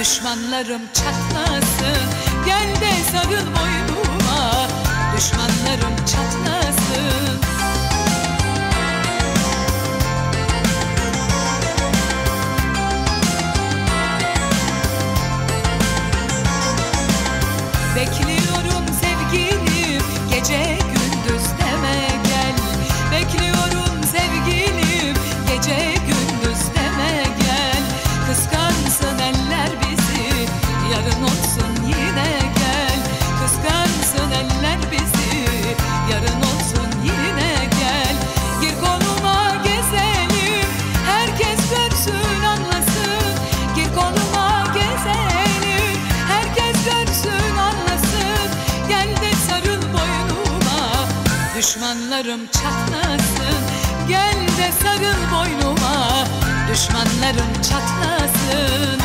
Düşmanlarım çatlasın. Gel de sarıl boynuma. Düşmanlarım çatlasın. Düşmanlarım çatlasın. Gel de sarıl boynuma. Düşmanlarım çatlasın.